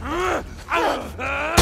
Uh, uh, uh.